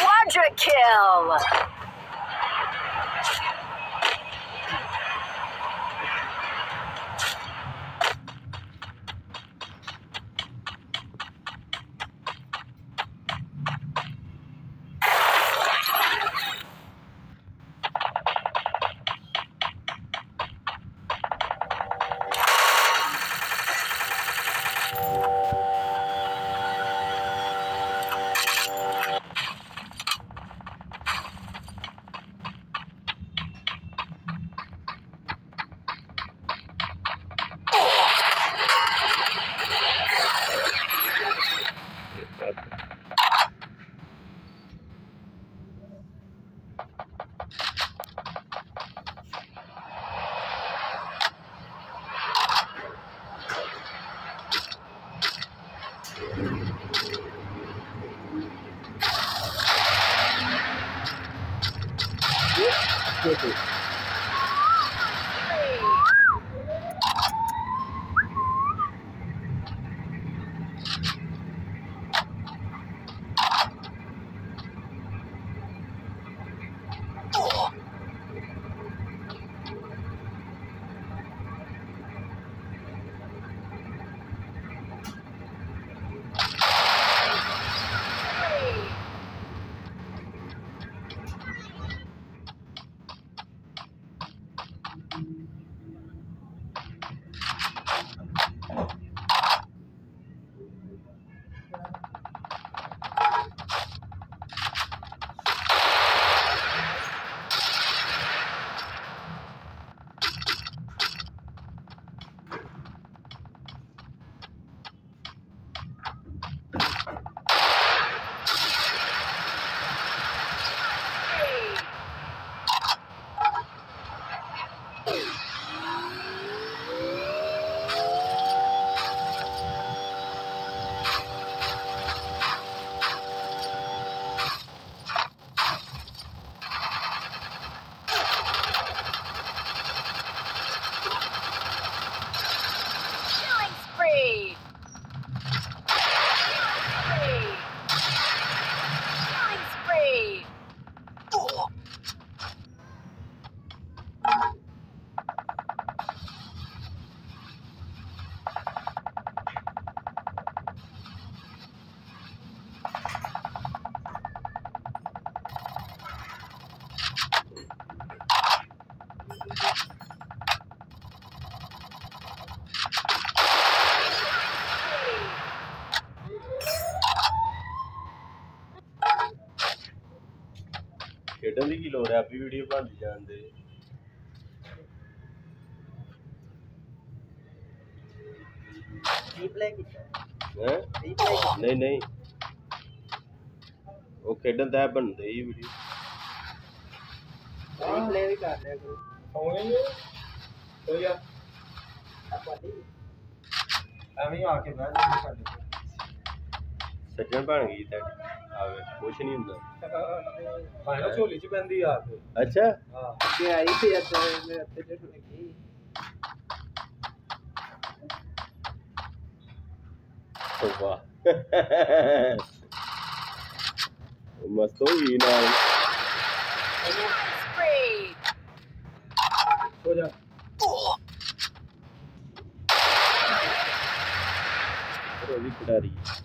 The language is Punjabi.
Quadra kill! ਕੱਢਣ ਦੀ ਕੀ ਲੋੜ ਹੈ ਆਪੀ ਵੀਡੀਓ ਬਣਦੀ ਜਾਂਦੇ ਕੀ ਪਲੇ ਕੀਤਾ ਹੈ ਰੀਪਲੇ ਨਹੀਂ ਨਹੀਂ ਉਹ ਖੇਡਣ ਦਾ ਬਣਦੇ ਹੀ ਵੀਡੀਓ ਪਲੇ ਵੀ ਕਰ ਲਿਆ ਕਰੋ ਆਉਣੇ ਹੋ ਗਿਆ ਆਪਾਂ ਨਹੀਂ ਐਵੇਂ ਆ ਕੇ ਬੈਠ ਜਾਂਦੇ ਸਾਡੇ ਸੱਜਣ ਬਣ ਗਈ ਤੁਹਾਡੀ ਆਵੇ ਕੁਛ ਨਹੀਂ ਹੁੰਦਾ ਹਾਂ ਨਾ ਝੋਲੀ ਚ ਪੈਂਦੀ ਆ ਕੇ ਅੱਛਾ ਹਾਂ ਕਿ ਆਈ ਤੇ ਅੱਜ ਮੇਰੇ ਹੱਥੇ ਟੁੱਟ ਗਈ ਤੋਬਾ ਮਸਤ ਹੋ ਗਈ ਨਾਲ ਹੋ ਜਾ ਰੋਲੀ ਖਿਡਾਰੀ